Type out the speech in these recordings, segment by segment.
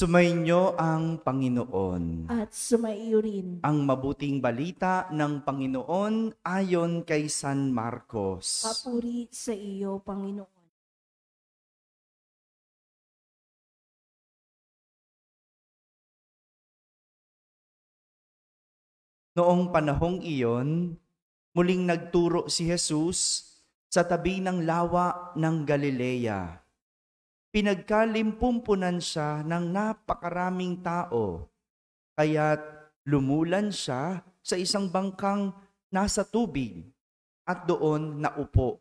Sumainyo ang Panginoon. at sumaiyo rin. Ang mabuting balita ng Panginoon ayon kay San Marcos. Papuri sa iyo, Panginoon. Noong panahong iyon, muling nagturo si Jesus sa tabi ng lawa ng Galilea. Pinagkalimpumpunan siya ng napakaraming tao, kaya't lumulan siya sa isang bangkang nasa tubig at doon naupo.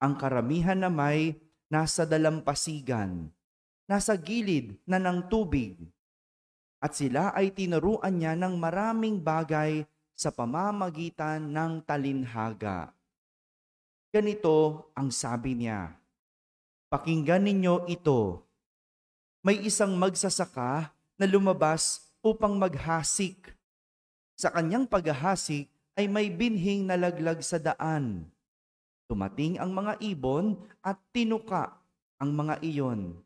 Ang karamihan na may nasa dalampasigan, nasa gilid na ng tubig, at sila ay tinuruan niya ng maraming bagay sa pamamagitan ng talinhaga. Ganito ang sabi niya, Pakinggan ninyo ito. May isang magsasaka na lumabas upang maghasik. Sa kanyang paghahasik ay may binhing nalaglag sa daan. Tumating ang mga ibon at tinuka ang mga iyon.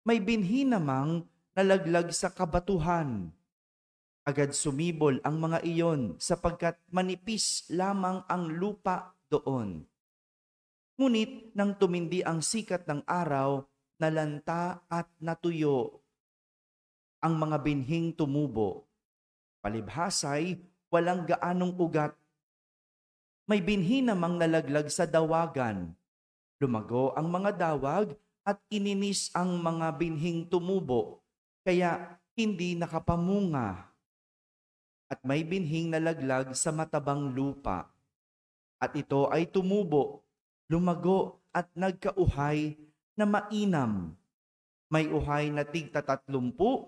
May binhi namang nalaglag sa kabatuhan. Agad sumibol ang mga iyon sapagkat manipis lamang ang lupa doon. Ngunit nang tumindi ang sikat ng araw, nalanta at natuyo ang mga binhing tumubo. Palibhasay, walang gaanong ugat. May binhi namang nalaglag sa dawagan. Lumago ang mga dawag at ininis ang mga binhing tumubo, kaya hindi nakapamunga. At may binhing nalaglag sa matabang lupa. At ito ay tumubo lumago at nagkauhay na mainam. May uhay na tig tatatlumpu,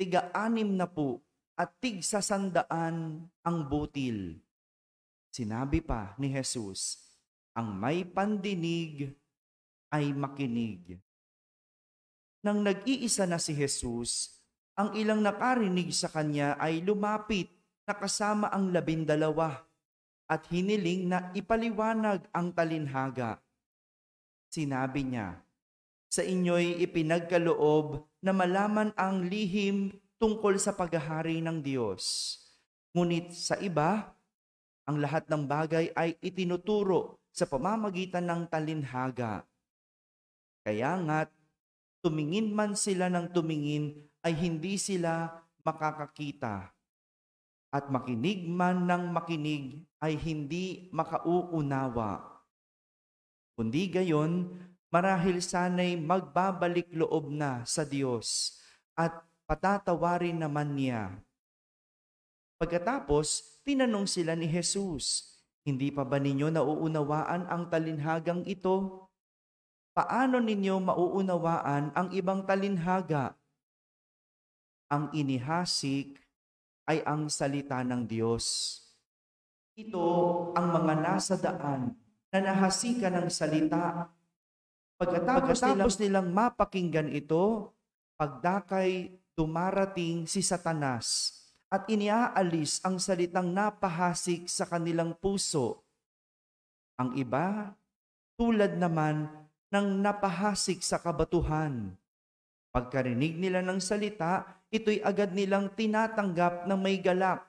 tiga anim na po, at tig sasandaan ang butil. Sinabi pa ni Jesus, ang may pandinig ay makinig. Nang nag-iisa na si Jesus, ang ilang nakarinig sa kanya ay lumapit na kasama ang labindalawa at hiniling na ipaliwanag ang talinhaga. Sinabi niya, sa inyo'y ipinagkaloob na malaman ang lihim tungkol sa paghahari ng Diyos. Ngunit sa iba, ang lahat ng bagay ay itinuturo sa pamamagitan ng talinhaga. Kaya nga't tumingin man sila ng tumingin ay hindi sila makakakita at makinig man ng makinig ay hindi makauunawa. Kundi gayon, marahil sana'y magbabalik loob na sa Diyos at patatawarin naman niya. Pagkatapos, tinanong sila ni Jesus, Hindi pa ba ninyo nauunawaan ang talinhagang ito? Paano ninyo mauunawaan ang ibang talinhaga? Ang inihasik ay ang salita ng Diyos. Ito ang mga nasa daan na nahasika ng salita. Pagkatapos, Pagkatapos nilang mapakinggan ito, pagdakay dumarating si Satanas at iniaalis ang salitang napahasik sa kanilang puso. Ang iba, tulad naman ng napahasik sa kabatuhan. Pagkarinig nila ng salita, ito'y agad nilang tinatanggap ng may galak.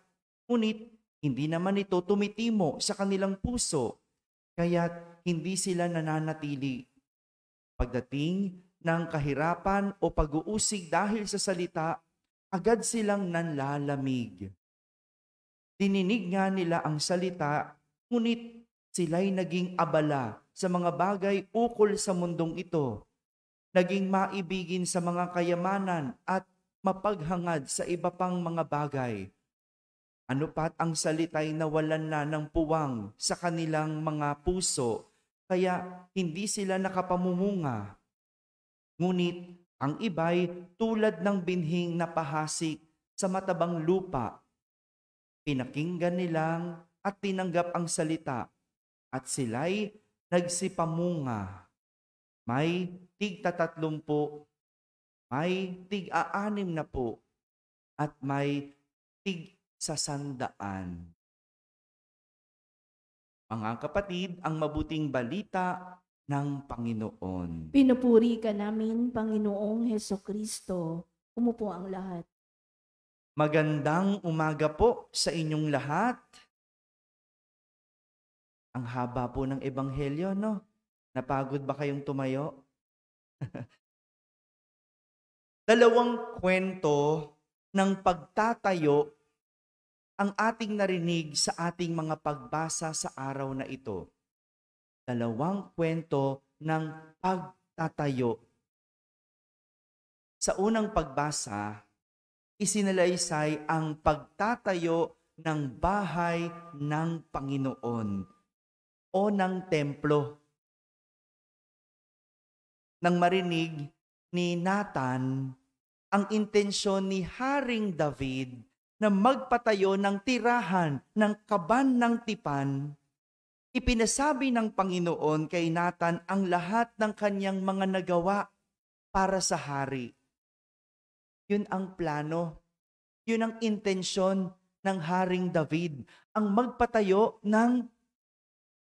Ngunit hindi naman ito tumitimo sa kanilang puso, kaya't hindi sila nananatili. Pagdating ng kahirapan o pag-uusig dahil sa salita, agad silang nanlalamig. Dininig nga nila ang salita, ngunit sila'y naging abala sa mga bagay ukol sa mundong ito. Naging maibigin sa mga kayamanan at mapaghangad sa iba pang mga bagay. Ano pat ang salitay nawalan na ng puwang sa kanilang mga puso, kaya hindi sila nakapamumunga. Ngunit ang iba'y tulad ng binhing napahasik sa matabang lupa. Pinakinggan nilang at tinanggap ang salita at sila'y nagsipamunga. May tigtatatlumpo may tig-aanim na po at may tig sasandaan. Mga kapatid, ang mabuting balita ng Panginoon. Pinupuri ka namin, Panginoong Heso Kristo. Umupo ang lahat. Magandang umaga po sa inyong lahat. Ang haba po ng ebanghelyo, no? Napagod ba kayong tumayo? Dalawang kwento ng pagtatayo ang ating narinig sa ating mga pagbasa sa araw na ito. Dalawang kwento ng pagtatayo. Sa unang pagbasa, isinalaysay ang pagtatayo ng bahay ng Panginoon o ng templo. Nang marinig ni Nathan ang intensyon ni Haring David na magpatayo ng tirahan ng kaban ng tipan, ipinasabi ng Panginoon kay Nathan ang lahat ng kanyang mga nagawa para sa hari. Yun ang plano. Yun ang intensyon ng Haring David, ang magpatayo ng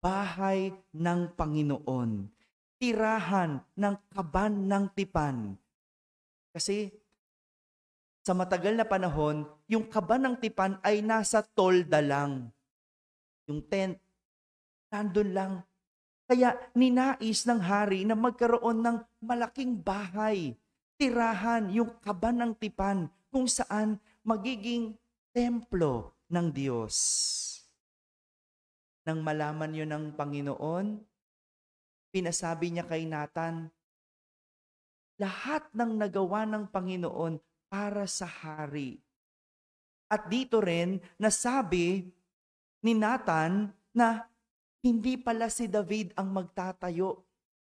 bahay ng Panginoon. Tirahan ng kaban ng tipan. Kasi sa matagal na panahon, yung kaban ng tipan ay nasa tolda lang. Yung tent, nandun lang. Kaya ninais ng hari na magkaroon ng malaking bahay, tirahan, yung kaban ng tipan, kung saan magiging templo ng Diyos. Nang malaman yun ng Panginoon, pinasabi niya kay Nathan, lahat ng nagawa ng Panginoon para sa hari. At dito rin, nasabi ni Nathan na hindi pala si David ang magtatayo.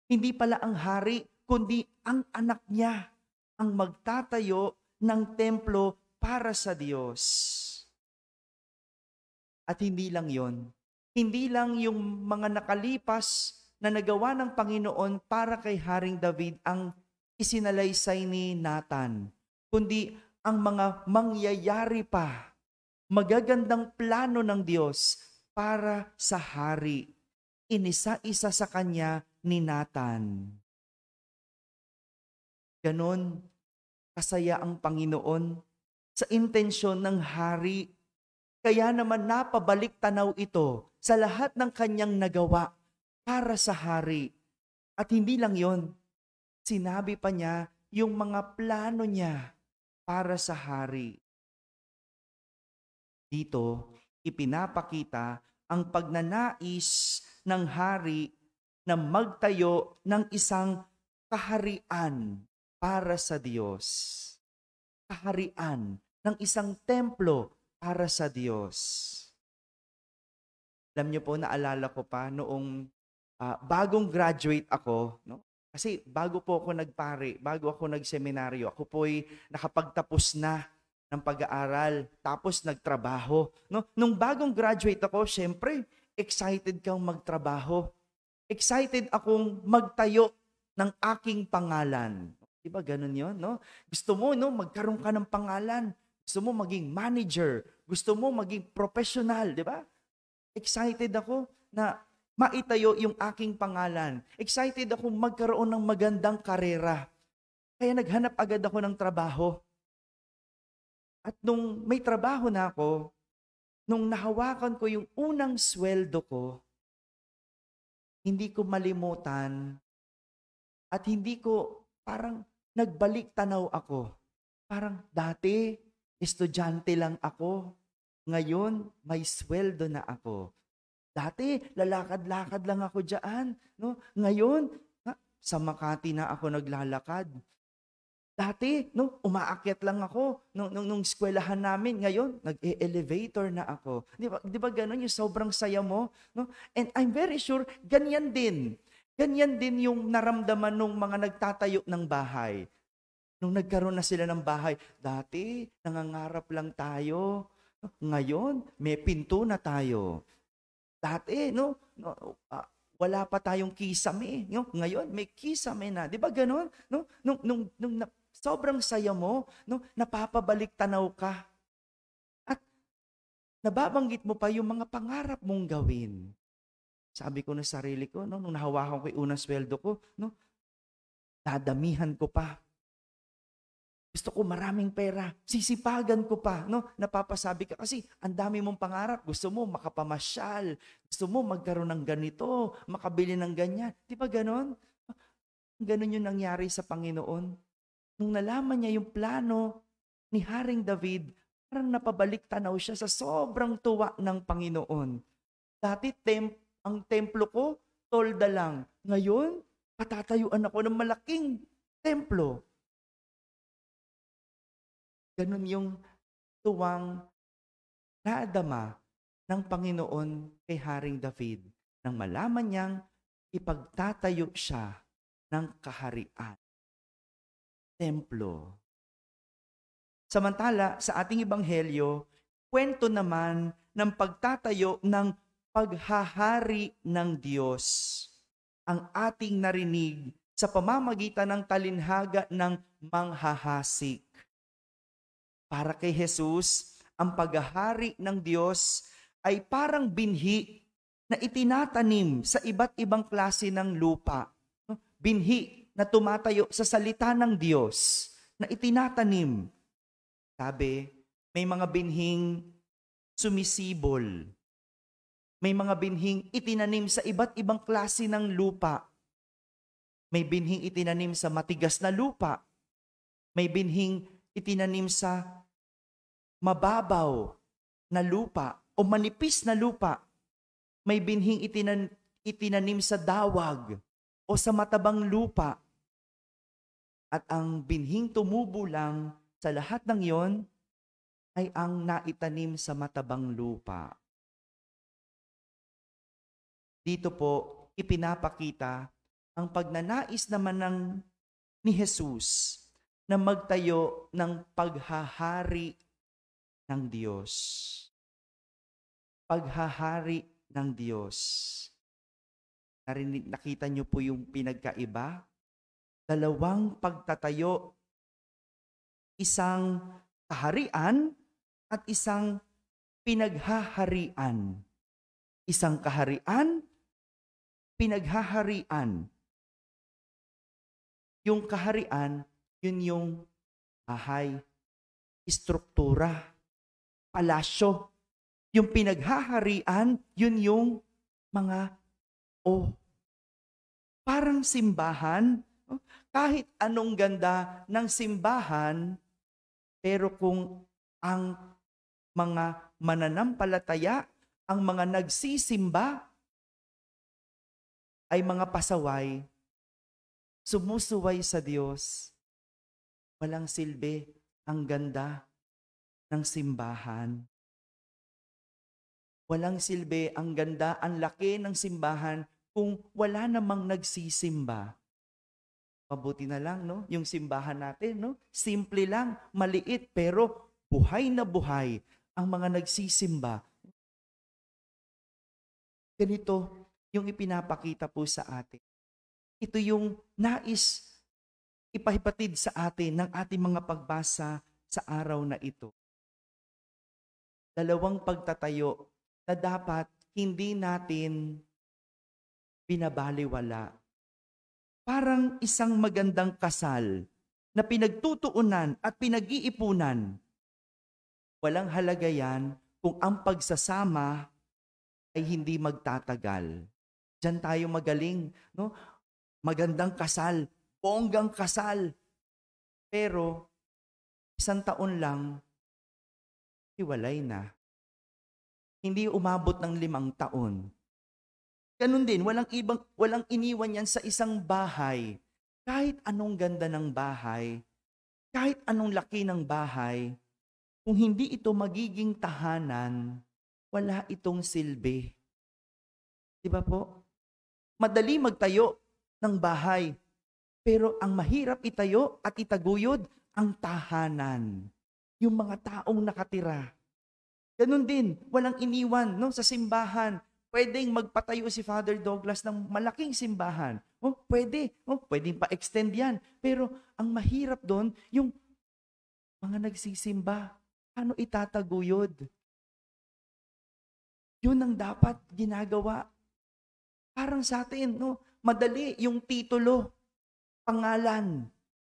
Hindi pala ang hari, kundi ang anak niya ang magtatayo ng templo para sa Diyos. At hindi lang yon, hindi lang yung mga nakalipas na nagawa ng Panginoon para kay Haring David ang isinalaysay ni Nathan, kundi ang mga mangyayari pa, magagandang plano ng Diyos para sa hari. Inisa-isa sa kanya ni Nathan. Ganon, kasaya ang Panginoon sa intensyon ng hari. Kaya naman napabalik tanaw ito sa lahat ng kanyang nagawa para sa hari. At hindi lang yon, sinabi pa niya yung mga plano niya para sa hari. Dito, ipinapakita ang pagnanais ng hari na magtayo ng isang kaharian para sa Diyos. Kaharian ng isang templo para sa Diyos. Alam niyo po, naalala ko pa noong uh, bagong graduate ako, no? Kasi bago po ako nagpare, bago ako nagseminaryo, ako po'y nakapagtapos na ng pag-aaral, tapos nagtrabaho. No? Nung bagong graduate ako, syempre, excited kang magtrabaho. Excited akong magtayo ng aking pangalan. Di ba ganun yon no? Gusto mo, no, magkaroon ka ng pangalan. Gusto mo maging manager. Gusto mo maging professional, di ba? Excited ako na maitayo yung aking pangalan. Excited ako magkaroon ng magandang karera. Kaya naghanap agad ako ng trabaho. At nung may trabaho na ako, nung nahawakan ko yung unang sweldo ko, hindi ko malimutan at hindi ko parang nagbalik tanaw ako. Parang dati, estudyante lang ako. Ngayon, may sweldo na ako. Dati, lalakad-lakad lang ako diyan, no? Ngayon, sa Makati na ako naglalakad. Dati, no, umaakyat lang ako nung, nung, nung eskwelahan namin. Ngayon, nag-elevator na ako. Di ba, di ba ganun yung sobrang saya mo? No? And I'm very sure, ganyan din. Ganyan din yung naramdaman ng mga nagtatayo ng bahay. Nung nagkaroon na sila ng bahay, dati, nangangarap lang tayo. Ngayon, may pinto na tayo. Dati, no, no uh, wala pa tayong kisame. No? Ngayon, may kisame na. Di ba ganun? No? Nung, nung, nung na, sobrang saya mo, no? napapabalik tanaw ka. At nababanggit mo pa yung mga pangarap mong gawin. sabi ko na sarili ko, no, nung nahawakan ko yung unang sweldo ko, no, dadamihan ko pa. Gusto ko maraming pera, sisipagan ko pa, no? Napapasabi ka kasi ang dami mong pangarap, gusto mo makapamasyal, gusto mo magkaroon ng ganito, makabili ng ganyan. Di ba ganon? Ganon yung nangyari sa Panginoon. Nung nalaman niya yung plano ni Haring David, parang napabalik tanaw siya sa sobrang tuwa ng Panginoon. Dati tem ang templo ko, tolda lang. Ngayon, patatayuan ako ng malaking templo. Ganun yung tuwang nadama ng Panginoon kay Haring David nang malaman niyang ipagtatayo siya ng kaharian. Templo. Samantala, sa ating ebanghelyo, kwento naman ng pagtatayo ng paghahari ng Diyos ang ating narinig sa pamamagitan ng talinhaga ng manghahasik. Para kay Jesus, ang paghahari ng Diyos ay parang binhi na itinatanim sa iba't ibang klase ng lupa. Binhi na tumatayo sa salita ng Diyos na itinatanim. Sabi, may mga binhing sumisibol. May mga binhing itinanim sa iba't ibang klase ng lupa. May binhing itinanim sa matigas na lupa. May binhing itinanim sa mababaw na lupa o manipis na lupa, may binhing itinan, itinanim sa dawag o sa matabang lupa. At ang binhing tumubo lang sa lahat ng yon ay ang naitanim sa matabang lupa. Dito po, ipinapakita ang pagnanais naman ng ni Jesus na magtayo ng paghahari ng Diyos. Paghahari ng Diyos. Narinig, nakita niyo po yung pinagkaiba? Dalawang pagtatayo. Isang kaharian at isang pinaghaharian. Isang kaharian, pinaghaharian. Yung kaharian, yun yung bahay, istruktura, palasyo. Yung pinaghaharian, yun yung mga o. Oh, parang simbahan. Kahit anong ganda ng simbahan, pero kung ang mga mananampalataya, ang mga nagsisimba, ay mga pasaway, sumusuway sa Diyos, walang silbi ang ganda ng simbahan. Walang silbi, ang ganda, ang laki ng simbahan kung wala namang nagsisimba. Mabuti na lang, no? Yung simbahan natin, no? Simple lang, maliit, pero buhay na buhay ang mga nagsisimba. Ganito yung ipinapakita po sa atin. Ito yung nais ipahipatid sa atin ng ating mga pagbasa sa araw na ito dalawang pagtatayo na dapat hindi natin binabaliwala. Parang isang magandang kasal na pinagtutuunan at pinag-iipunan. Walang halaga yan kung ang pagsasama ay hindi magtatagal. Diyan tayo magaling, no? Magandang kasal, bonggang kasal. Pero isang taon lang hiwalay na. Hindi umabot ng limang taon. Ganun din, walang, ibang, walang iniwan yan sa isang bahay. Kahit anong ganda ng bahay, kahit anong laki ng bahay, kung hindi ito magiging tahanan, wala itong silbi. Di ba po? Madali magtayo ng bahay, pero ang mahirap itayo at itaguyod ang tahanan yung mga taong nakatira. Ganun din, walang iniwan no, sa simbahan. Pwedeng magpatayo si Father Douglas ng malaking simbahan. Oh, pwede. Oh, pwedeng pa-extend yan. Pero ang mahirap doon, yung mga nagsisimba, ano itataguyod? Yun ang dapat ginagawa Parang sa atin, no? Madali yung titulo, pangalan.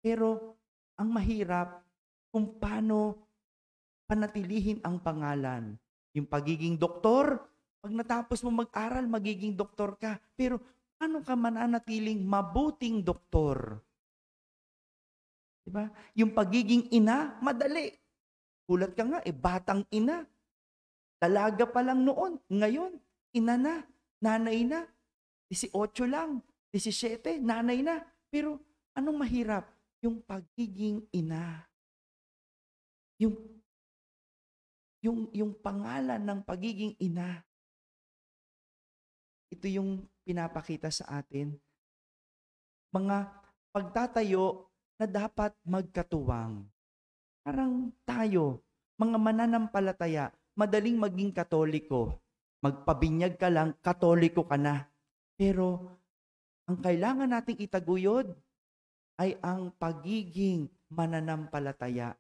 Pero ang mahirap kung paano panatilihin ang pangalan. Yung pagiging doktor, pag natapos mo mag-aral, magiging doktor ka. Pero paano ka mananatiling mabuting doktor? Diba? Yung pagiging ina, madali. Kulat ka nga, eh, batang ina. Dalaga pa lang noon. Ngayon, ina na, nanay na. 18 lang, 17, nanay na. Pero anong mahirap? Yung pagiging ina. Yung yung yung pangalan ng pagiging ina. Ito yung pinapakita sa atin. Mga pagtatayo na dapat magkatuwang. Parang tayo, mga mananampalataya, madaling maging katoliko. Magpabinyag ka lang, katoliko ka na. Pero ang kailangan nating itaguyod ay ang pagiging mananampalataya.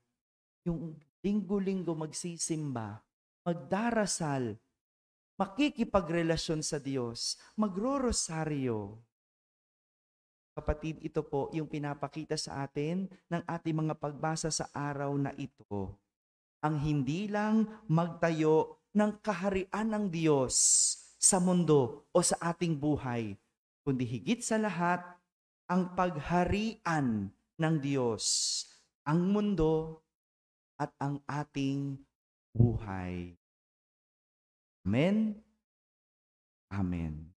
Yung linggo-linggo magsisimba, magdarasal, makikipagrelasyon sa Diyos, magro-rosaryo. Kapatid, ito po yung pinapakita sa atin ng ating mga pagbasa sa araw na ito. Ang hindi lang magtayo ng kaharian ng Diyos sa mundo o sa ating buhay, kundi higit sa lahat, ang pagharian ng Diyos, ang mundo at ang ating buhay. Amen? Amen.